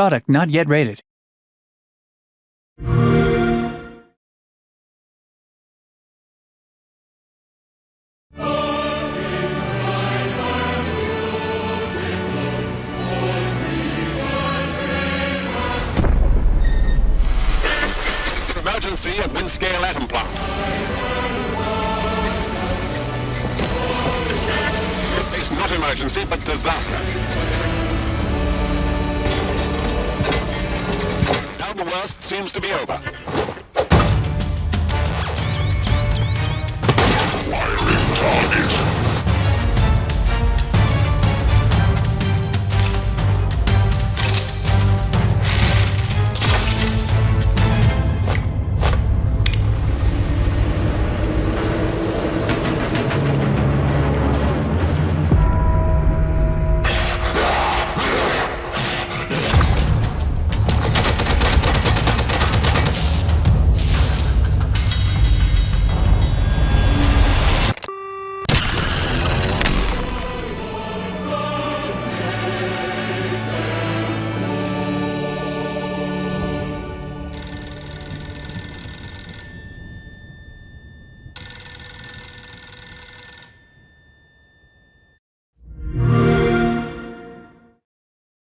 Product not yet rated. Emergency at Windscale Atom Plant. It's not emergency, but disaster. The worst seems to be over.